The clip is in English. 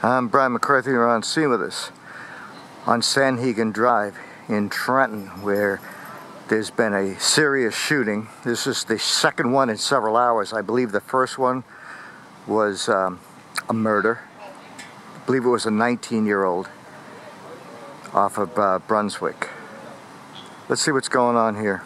I'm Brian McCarthy. You're on scene with us on Sanhican Drive in Trenton, where there's been a serious shooting. This is the second one in several hours. I believe the first one was um, a murder. I believe it was a 19-year-old off of uh, Brunswick. Let's see what's going on here.